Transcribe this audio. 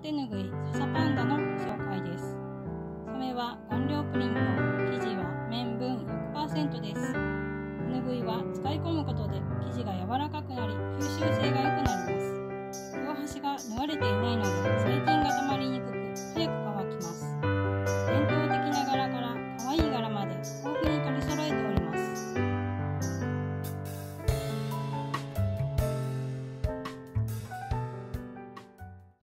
手ぬぐい笹パンダの紹介です。染めは顔料プリント生地は綿分100%です。ぬぐいは使い込むことで生地が柔らかくなり吸収性が良くなります。